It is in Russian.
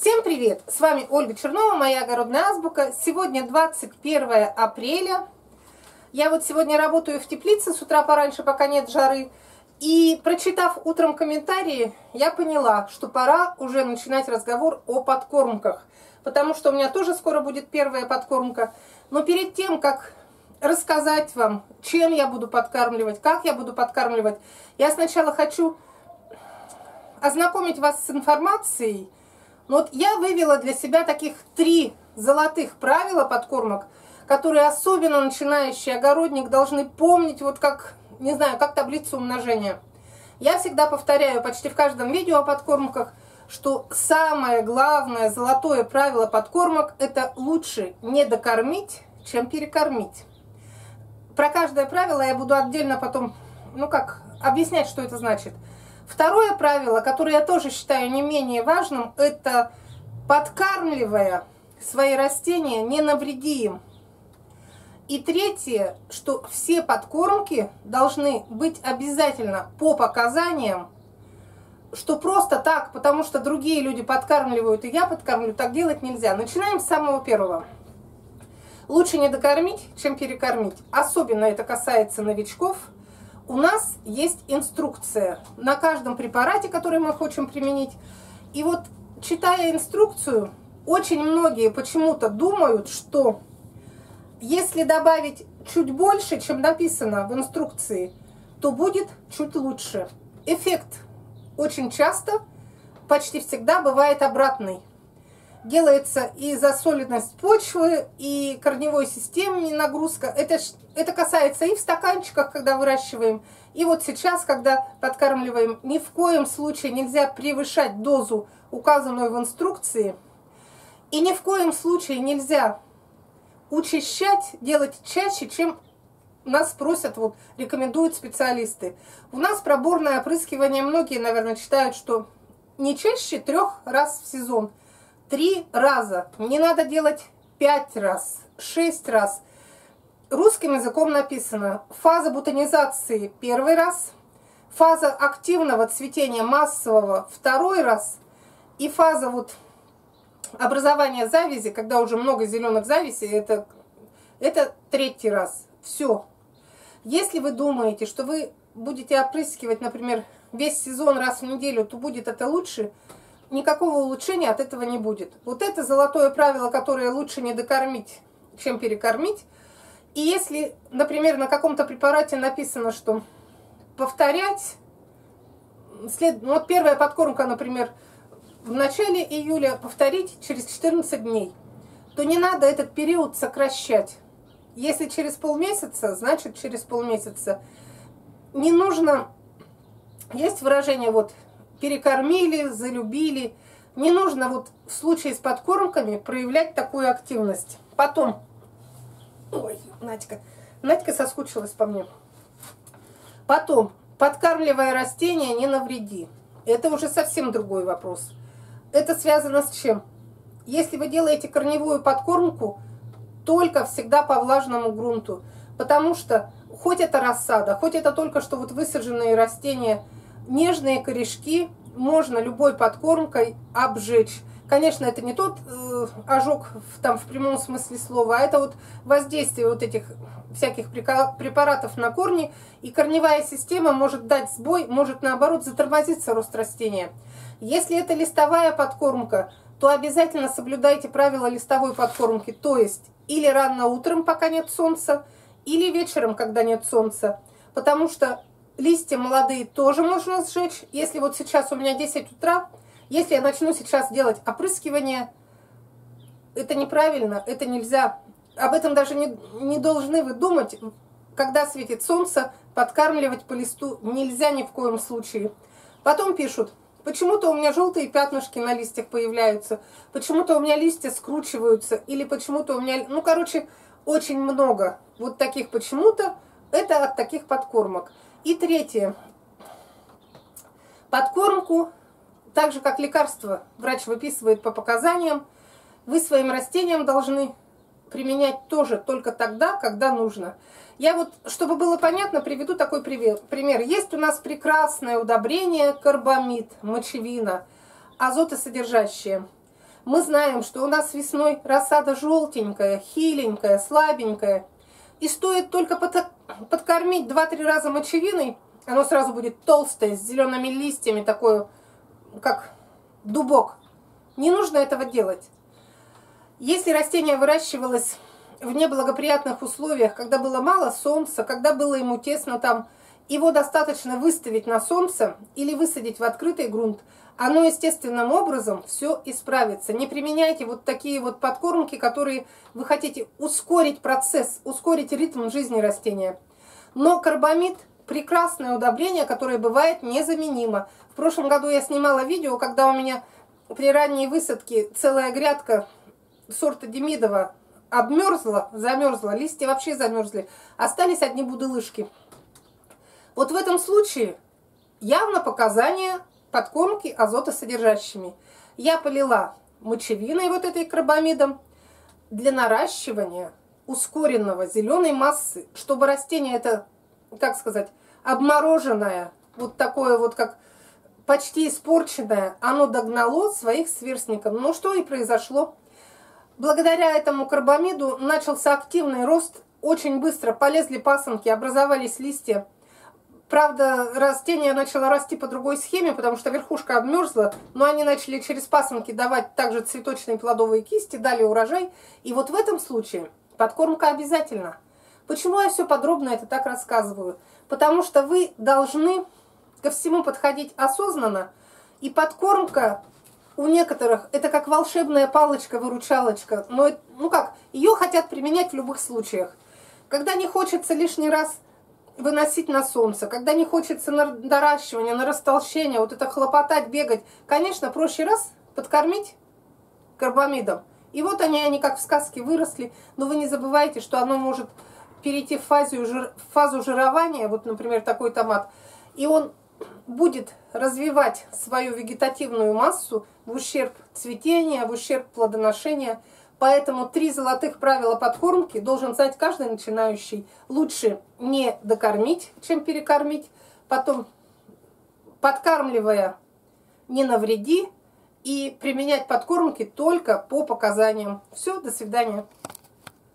Всем привет! С вами Ольга Чернова, моя огородная азбука. Сегодня 21 апреля. Я вот сегодня работаю в теплице с утра пораньше, пока нет жары. И прочитав утром комментарии, я поняла, что пора уже начинать разговор о подкормках. Потому что у меня тоже скоро будет первая подкормка. Но перед тем, как рассказать вам, чем я буду подкармливать, как я буду подкармливать, я сначала хочу ознакомить вас с информацией. Вот я вывела для себя таких три золотых правила подкормок, которые особенно начинающий огородник должны помнить, вот как, не знаю, как таблицу умножения. Я всегда повторяю почти в каждом видео о подкормках, что самое главное золотое правило подкормок – это лучше не докормить, чем перекормить. Про каждое правило я буду отдельно потом, ну как, объяснять, что это значит – Второе правило, которое я тоже считаю не менее важным, это подкармливая свои растения, не навреди им. И третье, что все подкормки должны быть обязательно по показаниям, что просто так, потому что другие люди подкармливают, и я подкармливаю, так делать нельзя. Начинаем с самого первого. Лучше не докормить, чем перекормить. Особенно это касается новичков – у нас есть инструкция на каждом препарате, который мы хотим применить. И вот читая инструкцию, очень многие почему-то думают, что если добавить чуть больше, чем написано в инструкции, то будет чуть лучше. Эффект очень часто, почти всегда бывает обратный делается и засоленность почвы, и корневой системы нагрузка. Это, это касается и в стаканчиках, когда выращиваем, и вот сейчас, когда подкармливаем. Ни в коем случае нельзя превышать дозу, указанную в инструкции, и ни в коем случае нельзя учащать, делать чаще, чем нас просят, вот рекомендуют специалисты. У нас проборное опрыскивание, многие, наверное, считают, что не чаще трех раз в сезон – три раза. Не надо делать пять раз, шесть раз. Русским языком написано фаза бутонизации первый раз, фаза активного цветения массового второй раз и фаза вот образования завязи, когда уже много зеленых завязей, это, это третий раз. Все. Если вы думаете, что вы будете опрыскивать, например, весь сезон раз в неделю, то будет это лучше – никакого улучшения от этого не будет. Вот это золотое правило, которое лучше не докормить, чем перекормить. И если, например, на каком-то препарате написано, что повторять, след... ну, вот первая подкормка, например, в начале июля повторить через 14 дней, то не надо этот период сокращать. Если через полмесяца, значит через полмесяца. Не нужно, есть выражение вот перекормили, залюбили. Не нужно вот в случае с подкормками проявлять такую активность. Потом, ой, Надька, Надька соскучилась по мне. Потом, подкармливая растения, не навреди. Это уже совсем другой вопрос. Это связано с чем? Если вы делаете корневую подкормку, только всегда по влажному грунту. Потому что хоть это рассада, хоть это только что вот высаженные растения – нежные корешки можно любой подкормкой обжечь. Конечно, это не тот э, ожог в, там, в прямом смысле слова, а это вот воздействие вот этих всяких препаратов на корни, и корневая система может дать сбой, может наоборот затормозиться рост растения. Если это листовая подкормка, то обязательно соблюдайте правила листовой подкормки, то есть или рано утром, пока нет солнца, или вечером, когда нет солнца, потому что Листья молодые тоже можно сжечь. Если вот сейчас у меня 10 утра, если я начну сейчас делать опрыскивание, это неправильно, это нельзя. Об этом даже не, не должны вы думать. Когда светит солнце, подкармливать по листу нельзя ни в коем случае. Потом пишут, почему-то у меня желтые пятнышки на листьях появляются, почему-то у меня листья скручиваются, или почему-то у меня... Ну, короче, очень много вот таких почему-то. Это от таких подкормок. И третье. Подкормку, так же как лекарство врач выписывает по показаниям, вы своим растениям должны применять тоже только тогда, когда нужно. Я вот, чтобы было понятно, приведу такой пример. Есть у нас прекрасное удобрение карбамид, мочевина, азотосодержащее. Мы знаем, что у нас весной рассада желтенькая, хиленькая, слабенькая. И стоит только подкормить 2-3 раза мочевиной, оно сразу будет толстое, с зелеными листьями, такое, как дубок. Не нужно этого делать. Если растение выращивалось в неблагоприятных условиях, когда было мало солнца, когда было ему тесно там, его достаточно выставить на солнце или высадить в открытый грунт, оно естественным образом все исправится. Не применяйте вот такие вот подкормки, которые вы хотите ускорить процесс, ускорить ритм жизни растения. Но карбамид – прекрасное удобрение, которое бывает незаменимо. В прошлом году я снимала видео, когда у меня при ранней высадке целая грядка сорта Демидова обмерзла, замерзла, листья вообще замерзли, остались одни будылышки. Вот в этом случае явно показания подкормки азотосодержащими. Я полила мочевиной вот этой крабамидом для наращивания ускоренного зеленой массы, чтобы растение это, как сказать, обмороженное, вот такое вот как почти испорченное, оно догнало своих сверстников. Ну что и произошло. Благодаря этому карбамиду начался активный рост, очень быстро полезли пасынки, образовались листья. Правда, растение начало расти по другой схеме, потому что верхушка обмерзла, но они начали через пасынки давать также цветочные плодовые кисти, дали урожай. И вот в этом случае подкормка обязательно. Почему я все подробно это так рассказываю? Потому что вы должны ко всему подходить осознанно, и подкормка у некоторых это как волшебная палочка-выручалочка, но ну как, ее хотят применять в любых случаях. Когда не хочется лишний раз выносить на солнце, когда не хочется на доращивание, на растолщение, вот это хлопотать, бегать, конечно, проще раз подкормить карбамидом. И вот они, они как в сказке выросли, но вы не забывайте, что оно может перейти в фазу, в фазу жирования, вот, например, такой томат, и он будет развивать свою вегетативную массу в ущерб цветения, в ущерб плодоношения – Поэтому три золотых правила подкормки должен знать каждый начинающий. Лучше не докормить, чем перекормить. Потом, подкармливая, не навреди. И применять подкормки только по показаниям. Все, до свидания.